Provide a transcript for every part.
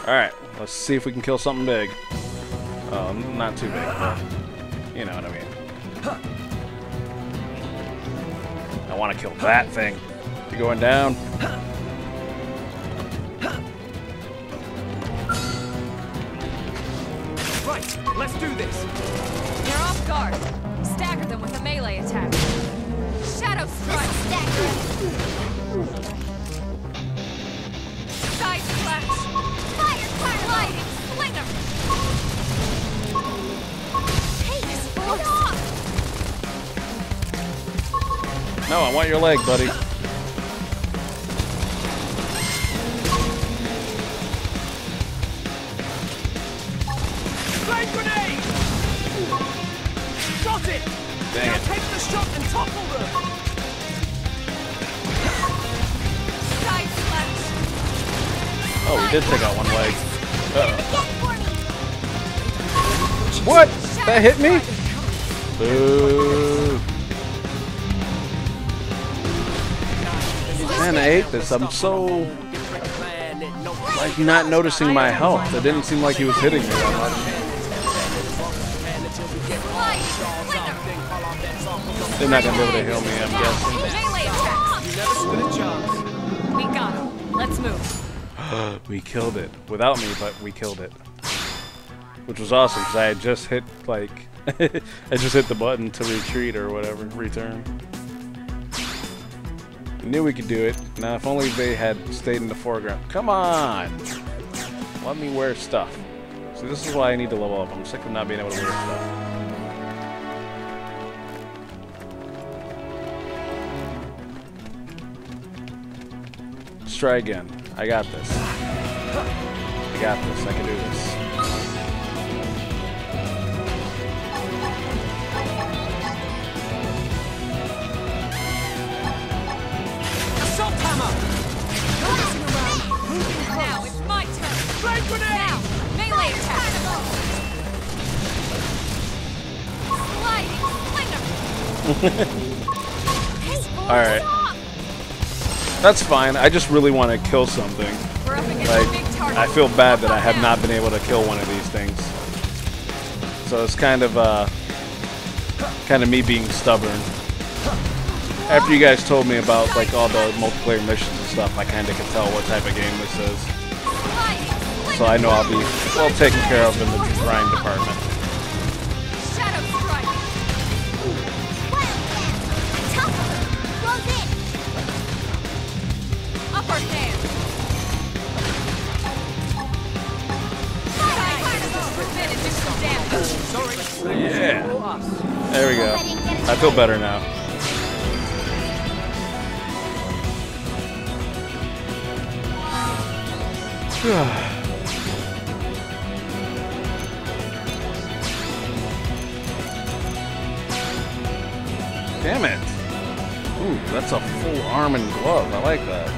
Alright, let's see if we can kill something big. Oh, not too big, but you know what I mean. I want to kill that thing. You going down? Right, let's do this. You're off guard. Stagger them with a melee attack. Shadow strike. Side slash. Fire fire. Slinger. Take this force. No, I want your leg, buddy. Flame grenade! Got it! Dang now it. take the shot and topple them! Oh, we did take out one What? That hit me? Boo. Man, I hate this. I'm so like not noticing my health. It didn't seem like he was hitting me that much. They're not gonna be able to heal me, I'm guessing. Melee attack. You never stood a chance. We got him. Let's move. we killed it. Without me, but we killed it. Which was awesome, because I had just hit, like, I just hit the button to retreat or whatever, return. I knew we could do it. Now, if only they had stayed in the foreground. Come on! Let me wear stuff. See, this is why I need to level up. I'm sick of not being able to wear stuff. Let's try again. I got this. I got this. I can do this. Alright. That's fine. I just really want to kill something. We're up against Like, a big target. I feel bad that I have not been able to kill one of these things. So it's kind of, uh, kind of me being stubborn. After you guys told me about, like, all the multiplayer missions and stuff, I kind of can tell what type of game this is. So I know I'll be well taken care of in the grind department. Feel better now. Damn it. Ooh, that's a full arm and glove. I like that.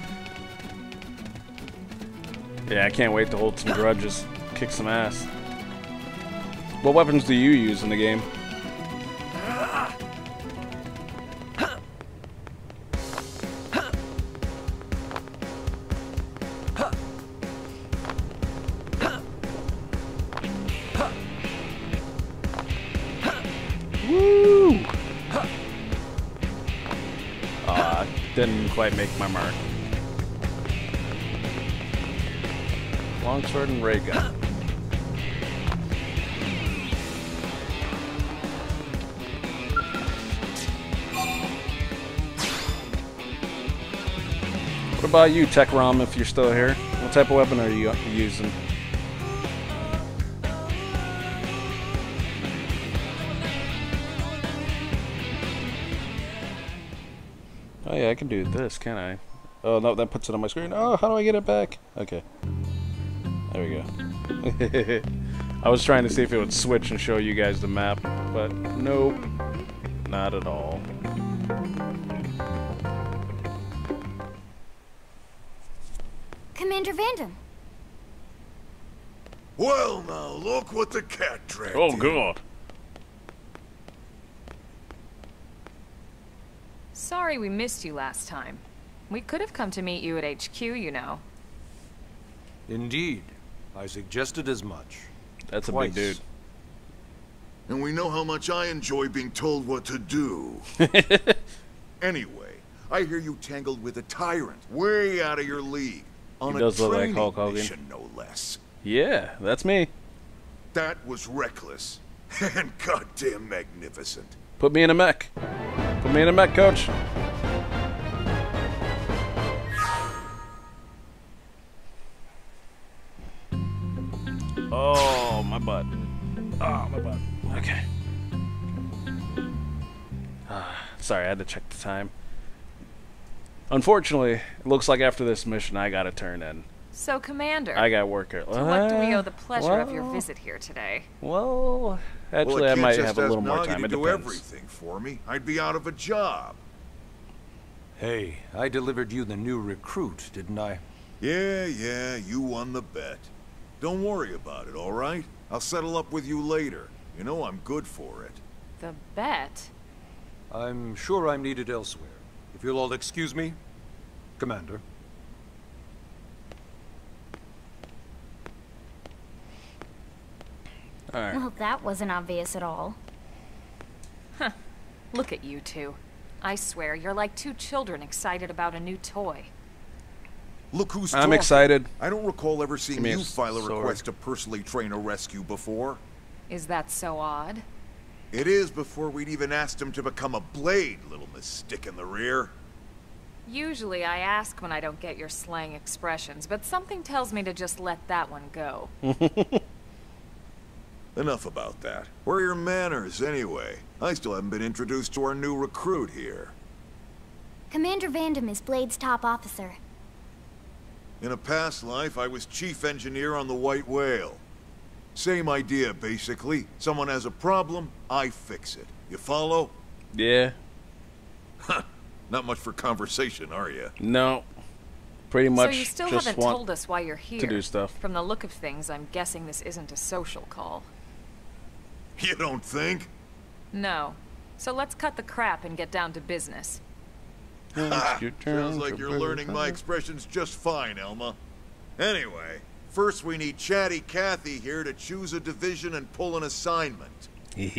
yeah, I can't wait to hold some grudges, kick some ass. What weapons do you use in the game? Woo! Ah, didn't quite make my mark. Longsword and ray gun. What about you, Tech Rom, if you're still here? What type of weapon are you using? Oh yeah, I can do this, can I? Oh no, that puts it on my screen. Oh, how do I get it back? Okay. There we go. I was trying to see if it would switch and show you guys the map, but nope. Not at all. Commander Vandham. Well, now look what the cat dragged. Oh in. god. Sorry we missed you last time. We could have come to meet you at HQ, you know. Indeed. I suggested as much. That's a big dude. And we know how much I enjoy being told what to do. anyway, I hear you tangled with a tyrant, way out of your league. On He does a look like training Hulk Hogan. mission, no less. Yeah, that's me. That was reckless. and goddamn magnificent. Put me in a mech. Put me in a mech, coach. Oh, my butt. Oh, my butt. Okay. Ah, sorry, I had to check the time. Unfortunately, it looks like after this mission, I gotta turn in. So, Commander, I got work. At, to what do we Uh, owe the pleasure of your visit here today? Well, actually, well, I, I might have a little more time. to It do depends. everything for me. I'd be out of a job. Hey, I delivered you the new recruit, didn't I? Yeah, yeah, you won the bet. Don't worry about it, all right? I'll settle up with you later. You know I'm good for it. The bet? I'm sure I'm needed elsewhere. If you'll all excuse me, Commander. All right. Well, that wasn't obvious at all. Huh. Look at you two. I swear, you're like two children excited about a new toy. Look who's I'm talking. excited. I don't recall ever seeing Give me a you file a sword. request to personally train a rescue before. Is that so odd? It is before we'd even asked him to become a blade, little miss stick in the rear. Usually I ask when I don't get your slang expressions, but something tells me to just let that one go. Enough about that. Where are your manners, anyway? I still haven't been introduced to our new recruit here. Commander Vandham is Blade's top officer. In a past life, I was chief engineer on the White Whale. Same idea, basically. Someone has a problem, I fix it. You follow? Yeah. Not much for conversation, are you? No. Pretty much so you still just haven't told us why you're here. To do stuff. From the look of things, I'm guessing this isn't a social call. You don't think? No. So let's cut the crap and get down to business. Ha! your turn Sounds like you're bring learning my expressions just fine, Elma. Anyway, first we need Chatty Cathy here to choose a division and pull an assignment. uh,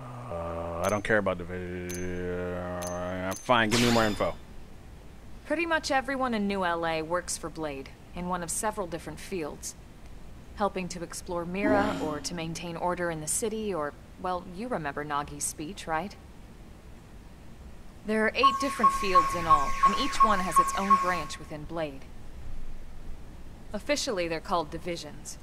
I don't care about the. Fine, give me more info. Pretty much everyone in New LA works for Blade, in one of several different fields. Helping to explore Mira, or to maintain order in the city, or, well, you remember Nagi's speech, right? There are eight different fields in all, and each one has its own branch within Blade. Officially, they're called divisions.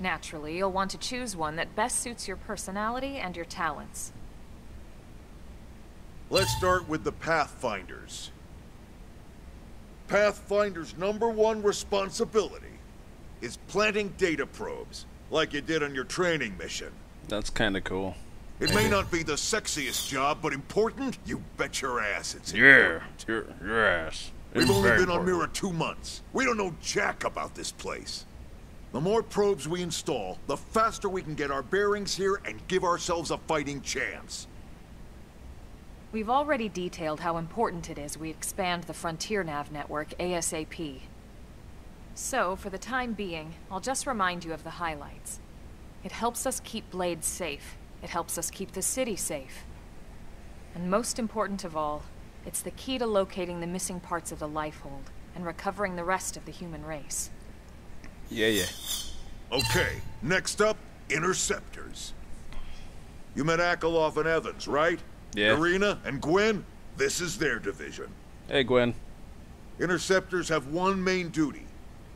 Naturally, you'll want to choose one that best suits your personality and your talents. Let's start with the Pathfinders. Pathfinder's number one responsibility is planting data probes, like you did on your training mission. That's kind of cool. It may not be the sexiest job, but important? You bet your ass it's important. Yeah, your, your ass. We've only very been on important. Mira two months. We don't know jack about this place. The more probes we install, the faster we can get our bearings here and give ourselves a fighting chance. We've already detailed how important it is we expand the Frontier Nav network ASAP. So, for the time being, I'll just remind you of the highlights. It helps us keep Blade safe. It helps us keep the city safe. And most important of all, it's the key to locating the missing parts of the Lifehold and recovering the rest of the human race. Yeah, yeah. Okay, next up, Interceptors. You met Akulov and Evans, right? Yeah. Irina and Gwen, this is their division. Hey, Gwen. Interceptors have one main duty.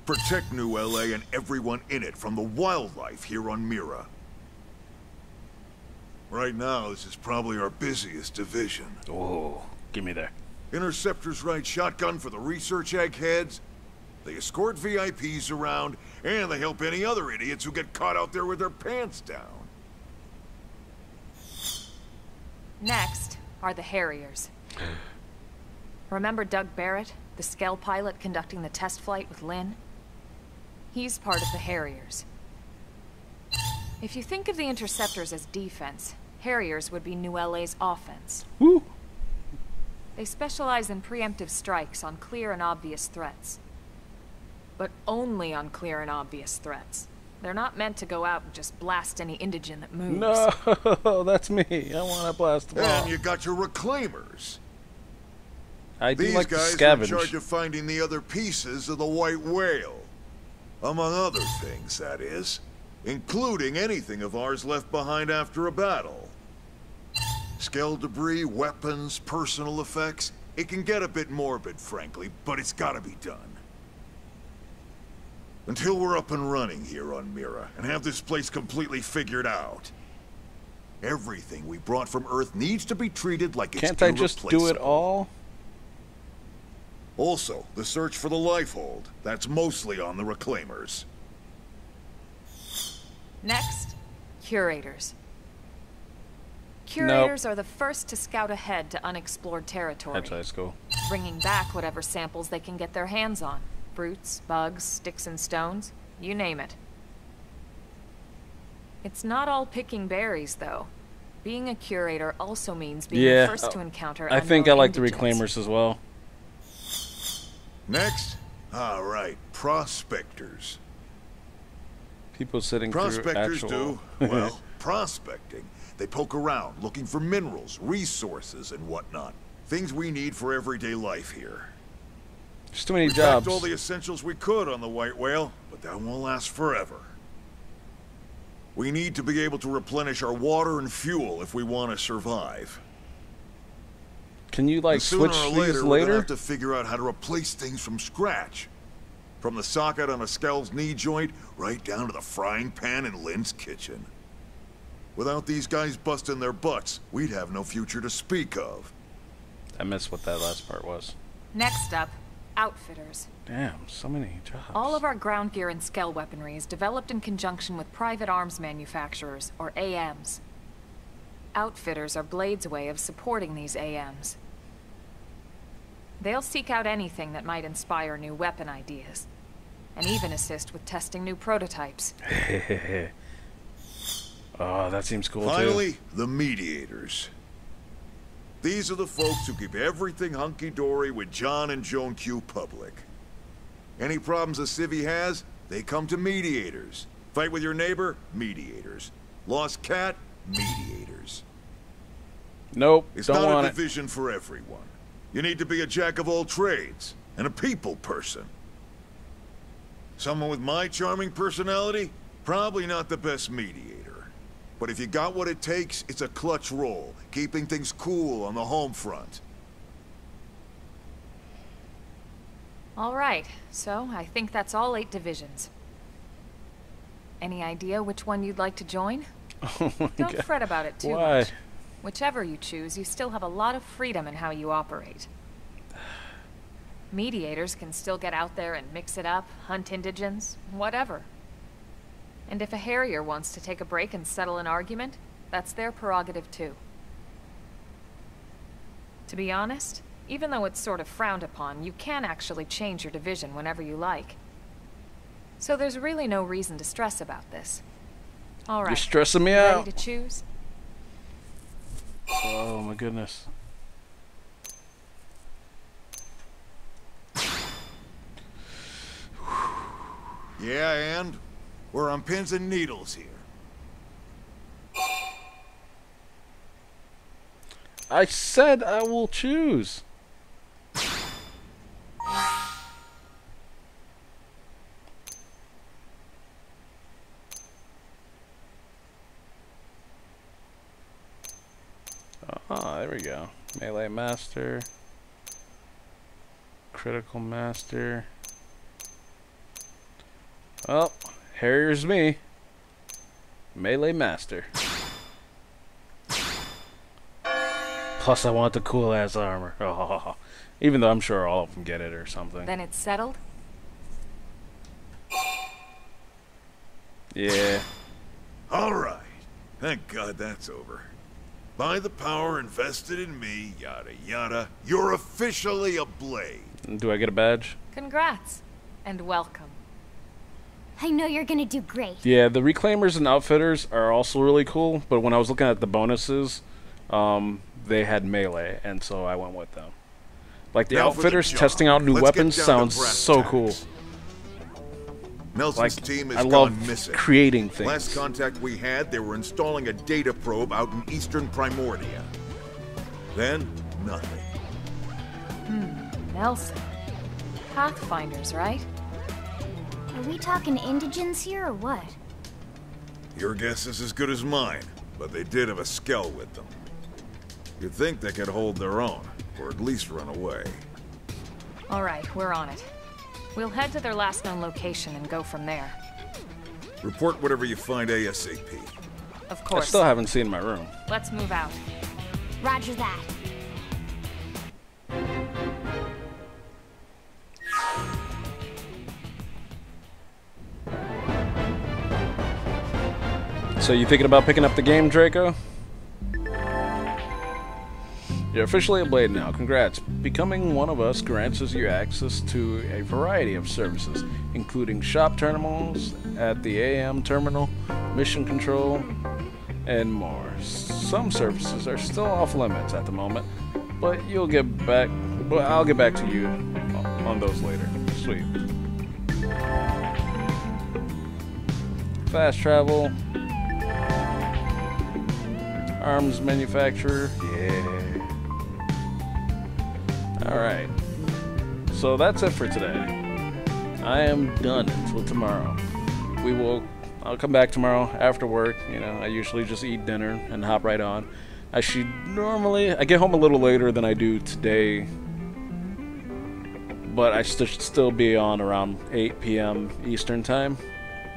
Protect New LA and everyone in it from the wildlife here on Mira. Right now, this is probably our busiest division. Oh, give me that. Interceptors ride shotgun for the research eggheads. They escort VIPs around, and they help any other idiots who get caught out there with their pants down. Next are the Harriers. Remember Doug Barrett, the Skell pilot conducting the test flight with Lin? He's part of the Harriers. If you think of the interceptors as defense, Harriers would be New LA's offense. Woo! They specialize in preemptive strikes on clear and obvious threats. But only on clear and obvious threats. They're not meant to go out and just blast any indigen that moves. No, that's me. I want to blast them all. And you got your reclaimers. I do These like to guys are in charge of finding the other pieces of the White Whale. Among other things, that is. Including anything of ours left behind after a battle. Skell debris, weapons, personal effects. It can get a bit morbid, frankly, but it's gotta be done. Until we're up and running here on Mira, and have this place completely figured out. Everything we brought from Earth needs to be treated like it's Can't I just do it all? Also, the search for the Lifehold. That's mostly on the Reclaimers. Next, curators. Curators are the first to scout ahead to unexplored territory, That's high school. bringing back whatever samples they can get their hands on. Fruits, bugs, sticks and stones, you name it. It's not all picking berries, though. Being a curator also means being Yeah, the first to uh, encounter I think I unknown like the reclaimers as well. Next? All right, prospectors. People sitting through Prospectors actual. do, well, prospecting. They poke around looking for minerals, resources, and whatnot. Things we need for everyday life here. There's too many We jobs. all the essentials we could on the White Whale, but that won't last forever. We need to be able to replenish our water and fuel if we want to survive. Can you like switch or these later, we're later? gonna have to figure out how to replace things from scratch. From the socket on a Skell's knee joint, right down to the frying pan in Lin's kitchen. Without these guys busting their butts, we'd have no future to speak of. I missed what that last part was. Next up, outfitters. Damn, so many jobs. All of our ground gear and skell weaponry is developed in conjunction with private arms manufacturers, or AMs. Outfitters are Blade's way of supporting these AMs. They'll seek out anything that might inspire new weapon ideas, and even assist with testing new prototypes. oh, that seems cool too. Finally, the mediators. These are the folks who keep everything hunky-dory with John and Joan Q public. Any problems a civvy has, they come to mediators. Fight with your neighbor, mediators. Lost cat, mediators. Nope, It's don't not want a it. division for everyone. You need to be a jack of all trades and a people person. Someone with my charming personality, probably not the best mediator. But if you got what it takes, it's a clutch role, keeping things cool on the home front. All right, so I think that's all eight divisions. Any idea which one you'd like to join? Oh my Don't God. fret about it too Why? much. Whichever you choose, you still have a lot of freedom in how you operate. Mediators can still get out there and mix it up, hunt indigens, whatever. And if a Harrier wants to take a break and settle an argument, that's their prerogative too. To be honest, even though it's sort of frowned upon, you can actually change your division whenever you like. So there's really no reason to stress about this. All right. You're stressing me out. Ready out. to choose? Oh my goodness. Yeah, and we're on pins and needles here. I said I will choose. Ah, there we go. Melee Master. Critical Master. Well, Harrier's me. Melee Master. Plus, I want the cool ass armor. Oh, even though I'm sure all of them get it or something. Then it's settled? Yeah. All right. Thank God that's over. By the power invested in me, yada yada, you're officially a blade. Do I get a badge? Congrats. And welcome. I know you're gonna do great. Yeah, the reclaimers and outfitters are also really cool, but when I was looking at the bonuses, um, they had melee, and so I went with them. Like the Now for the outfitters testing out new Let's weapons sounds so tacks. cool. Nelson's Like team has I gone love missing. creating things. Last contact we had, they were installing a data probe out in eastern Primordia. Then, nothing. Hmm, Nelson. Pathfinders, right? Are we talking indigens here or what? Your guess is as good as mine, but they did have a skell with them. You'd think they could hold their own, or at least run away. All right, we're on it. We'll head to their last known location and go from there. Report whatever you find ASAP. Of course. I still haven't seen my room. Let's move out. Roger that. So you thinking about picking up the game, Draco? You're officially a Blade now. Congrats. Becoming one of us grants you access to a variety of services, including shop terminals at the AM terminal, mission control, and more. Some services are still off limits at the moment, but you'll get back. Well, I'll get back to you on those later. Sweet. Fast travel, arms manufacturer. Yeah. Alright. So that's it for today. I am done until tomorrow. We will. I'll come back tomorrow after work. You know, I usually just eat dinner and hop right on. I should normally. I get home a little later than I do today. But I should still be on around 8 p.m. Eastern Time.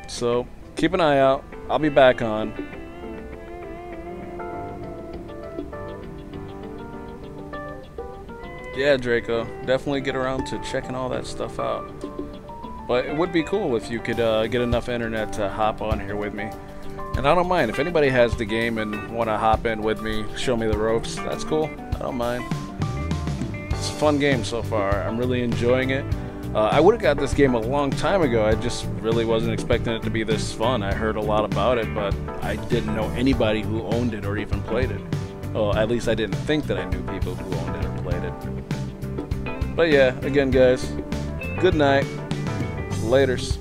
So keep an eye out. I'll be back on. Yeah, Draco. Definitely get around to checking all that stuff out. But it would be cool if you could uh, get enough internet to hop on here with me. And I don't mind. If anybody has the game and want to hop in with me, show me the ropes, that's cool. I don't mind. It's a fun game so far. I'm really enjoying it. Uh, I would have got this game a long time ago. I just really wasn't expecting it to be this fun. I heard a lot about it, but I didn't know anybody who owned it or even played it. Well, at least I didn't think that I knew people who owned it it. But yeah, again, guys, good night. Laters.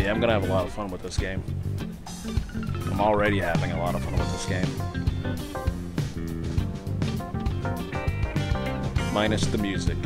Yeah, I'm gonna have a lot of fun with this game. I'm already having a lot of fun with this game. Minus the music.